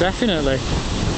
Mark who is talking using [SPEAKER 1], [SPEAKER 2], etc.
[SPEAKER 1] Definitely.